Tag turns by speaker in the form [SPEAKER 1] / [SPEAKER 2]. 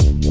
[SPEAKER 1] you.